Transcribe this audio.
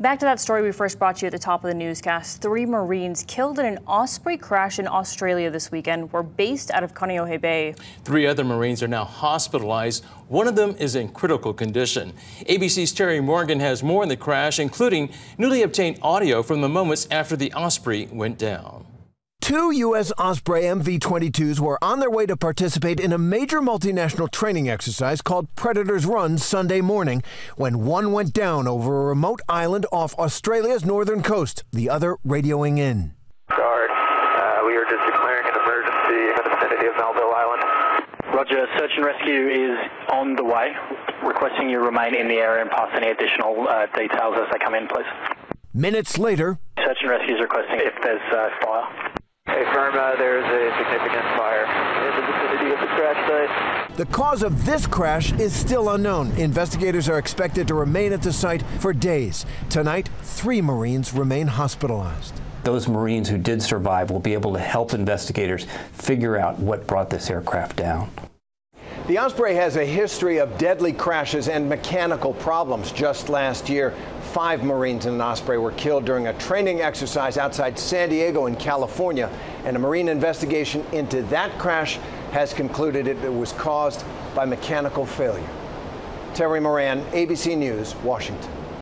Back to that story we first brought you at the top of the newscast. Three Marines killed in an Osprey crash in Australia this weekend were based out of Kaneohe Bay. Three other Marines are now hospitalized. One of them is in critical condition. ABC's Terry Moran has more on the crash, including newly obtained audio from the moments after the Osprey went down. Two U.S. Osprey MV 22s were on their way to participate in a major multinational training exercise called Predator's Run Sunday morning when one went down over a remote island off Australia's northern coast, the other radioing in. Guard, uh, we are just declaring an emergency in the vicinity of Melville Island. Roger, search and rescue is on the way. Requesting you remain in the area and pass any additional uh, details as they come in, please. Minutes later, search and rescue is requesting if there's uh, fire. Confirm uh, there's a significant fire in the vicinity of the crash site. The cause of this crash is still unknown. Investigators are expected to remain at the site for days. Tonight, three Marines remain hospitalized. Those Marines who did survive will be able to help investigators figure out what brought this aircraft down. The Osprey has a history of deadly crashes and mechanical problems. Just last year, five Marines in an Osprey were killed during a training exercise outside San Diego in California. And a Marine investigation into that crash has concluded it was caused by mechanical failure. Terry Moran, ABC News, Washington.